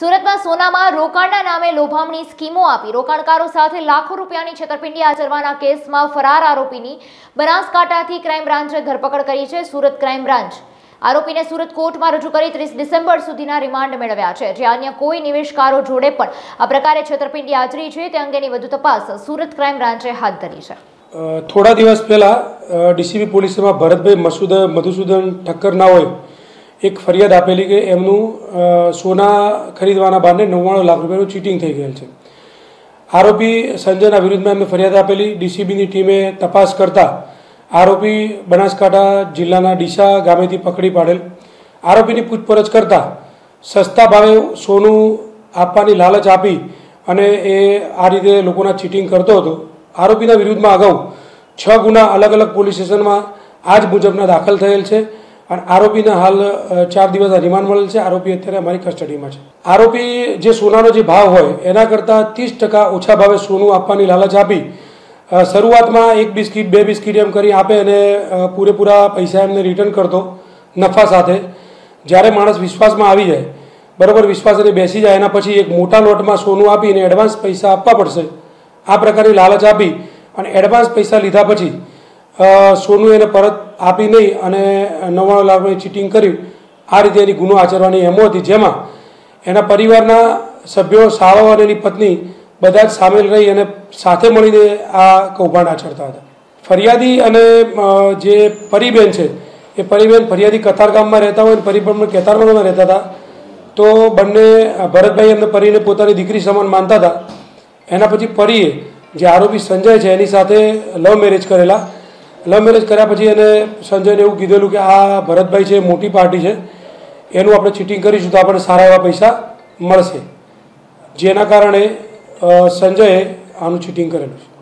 સુરતમાં સોનામાં રોકાણના નામે લોભામણી સ્કીમો આપી. રોકાણકારો સાથે લાખો રૂપિયાની છેતરપિંડી આચરવાના કેસમાં ફરાર આરોપીની બનાસકાંઠાથી ક્રાઇમ બ્રાન્ચે ધરપકડ કરી છે સુરત ક્રાઇમ બ્રાન્ચ. આરોપીને સુરત કોર્ટમાં રજૂ કરી ત્રીસ ડિસેમ્બર સુધીના રિમાન્ડ મેળવ્યા છે. જે અન્ય કોઈ નિવેશકારો જોડે પણ આ પ્રકારે છેતરપિંડી આચરી છે, તે અંગેની વધુ તપાસ સુરત ક્રાઇમ બ્રાન્ચે હાથ ધરી છે. થોડા દિવસ પહેલાં ડીસીબી પોલીસમાં ભરતભાઈ મસુદ, મધુસૂદન ઠક્કર ના હોય એક ફરિયાદ આપેલી કે એમનું સોના ખરીદવાના બહાને નવ્વાણું લાખ રૂપિયાનું ચીટિંગ થઈ ગયેલ છે. આરોપી સંજયના વિરુદ્ધમાં એમને ફરિયાદ આપેલી. ડીસીબીની ટીમે તપાસ કરતા આરોપી બનાસકાંઠા જિલ્લાના ડીસા ગામેથી પકડી પાડેલ. આરોપીની પૂછપરછ કરતા સસ્તા ભાવે સોનું આપવાની લાલચ આપી અને એ આ રીતે લોકોના ચીટિંગ કરતો હતો. આરોપીના વિરુદ્ધમાં અગાઉ છ ગુના અલગ અલગ પોલીસ સ્ટેશનમાં આ જ મુજબના દાખલ થયેલ છે. અને આરોપીને હાલ ચાર દિવસના રિમાન્ડ મળેલ છે. આરોપી અત્યારે અમારી કસ્ટડીમાં છે. આરોપી જે સોનાનો જે ભાવ હોય, એના કરતાં ત્રીસ ટકા ઓછા ભાવે સોનું આપવાની લાલચ આપી શરૂઆતમાં એક બિસ્કીટ, બે બિસ્કીટ એમ કરી આપે અને પૂરેપૂરા પૈસા એમને રિટર્ન કરતો, નફા સાથે. જ્યારે માણસ વિશ્વાસમાં આવી જાય, બરાબર વિશ્વાસ એને બેસી જાય, એના પછી એક મોટા લોટમાં સોનું આપીને એડવાન્સ પૈસા આપવા પડશે. આ પ્રકારની લાલચ આપી અને એડવાન્સ પૈસા લીધા પછી સોનું એને પરત આપી નહીં અને નવ્વાણું લાખની ચીટિંગ કર્યું. આ રીતે એની ગુનો આચરવાની એમો હતી. જેમાં એના પરિવારના સભ્યો સાળો અને એની પત્ની બધા જ સામેલ રહી અને સાથે મળીને આ કૌભાંડ આચરતા હતા. ફરિયાદી અને જે પરીબેન છે, એ પરીબેન ફરિયાદી કતારગામમાં રહેતા હોય અને પરિબેન કેતારગામમાં રહેતા હતા. તો બંને ભરતભાઈ એમને પરીને પોતાની દીકરી સમાન માનતા હતા. એના પછી પરીએ જે આરોપી સંજય છે, એની સાથે લવ મેરેજ કરેલા. લવ મેરેજ કર્યા પછી એને સંજયને એવું કીધેલું કે આ ભરતભાઈ છે, મોટી પાર્ટી છે, એનું આપણે ચીટિંગ કરીશું તો આપણને સારા એવા પૈસા મળશે. જેના કારણે સંજયે આનું ચીટિંગ કરેલું છે.